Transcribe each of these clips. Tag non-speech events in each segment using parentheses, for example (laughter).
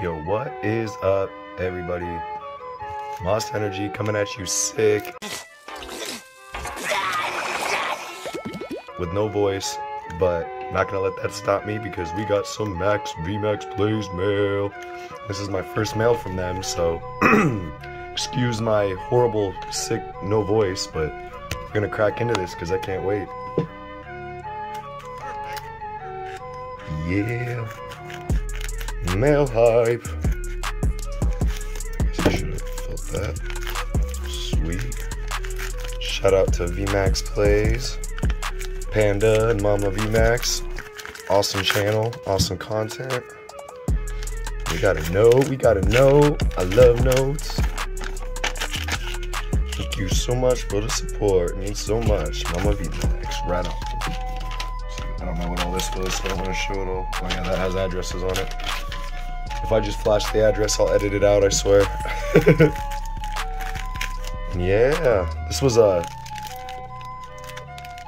Yo, what is up, everybody? Moss Energy coming at you sick. With no voice, but not gonna let that stop me because we got some Max VMAX Plays mail. This is my first mail from them, so (clears throat) excuse my horrible, sick, no voice, but we're gonna crack into this because I can't wait. Yeah. Mail hype. I should have that. Sweet. Shout out to VMAX Plays, Panda and Mama VMAX. Awesome channel, awesome content. We got a note, we got a note. I love notes. Thank you so much for the support. Means so much. Mama VMAX, right on. I don't know what all this was, so I don't want to show it all. Oh yeah, that has addresses on it. If I just flash the address, I'll edit it out, I swear. (laughs) yeah, this was a.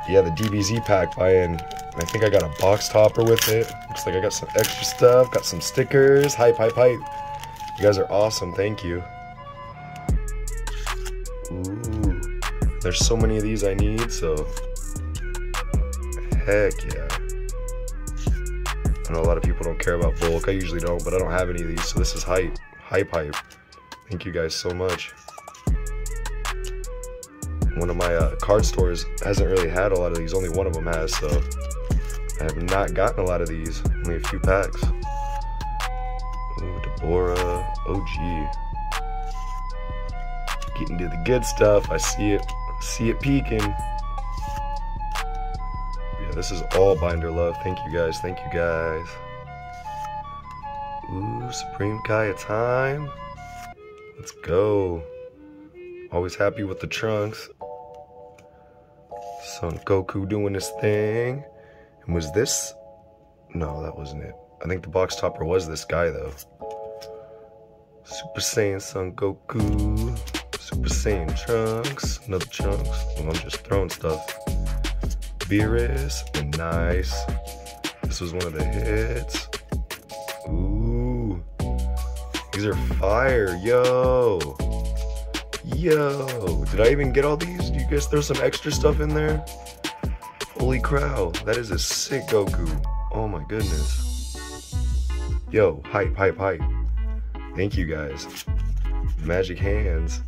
Yeah, the DBZ pack buy-in. I think I got a box topper with it. Looks like I got some extra stuff, got some stickers. Hype, hype, hype. You guys are awesome, thank you. Ooh, there's so many of these I need, so. Heck yeah. I know a lot of people don't care about bulk. I usually don't, but I don't have any of these, so this is hype. Hype, hype. Thank you guys so much. One of my uh, card stores hasn't really had a lot of these. Only one of them has, so I have not gotten a lot of these. Only a few packs. Ooh, Dabura, OG. Getting to the good stuff. I see it. See it peeking. Yeah, this is all binder love. Thank you guys. Thank you guys. Ooh, Supreme Kai time. Let's go. Always happy with the trunks. Son Goku doing his thing. And was this? No, that wasn't it. I think the box topper was this guy though. Super Saiyan Son Goku. Super Saiyan Trunks. Another Trunks. Well, I'm just throwing stuff. Beerus. Nice. This was one of the hits. Ooh. These are fire. Yo. Yo. Did I even get all these? Do you guys throw some extra stuff in there? Holy crow. That is a sick Goku. Oh my goodness. Yo. Hype, hype, hype. Thank you guys. Magic hands.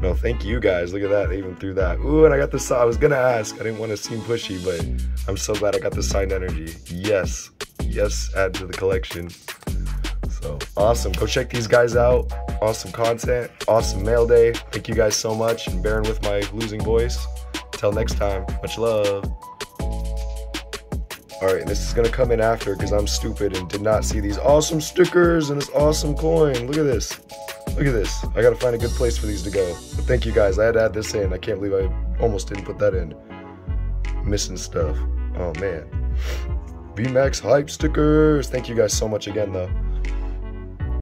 No, thank you guys. Look at that. They even threw that. Ooh, and I got the sign. I was gonna ask. I didn't want to seem pushy, but I'm so glad I got the signed energy. Yes. Yes, add to the collection. So awesome. Go check these guys out. Awesome content. Awesome mail day. Thank you guys so much and bearing with my losing voice. Until next time, much love. Alright, this is gonna come in after because I'm stupid and did not see these awesome stickers and this awesome coin. Look at this. Look at this. I gotta find a good place for these to go. But thank you guys. I had to add this in. I can't believe I almost didn't put that in. Missing stuff. Oh man. VMAX hype stickers. Thank you guys so much again though.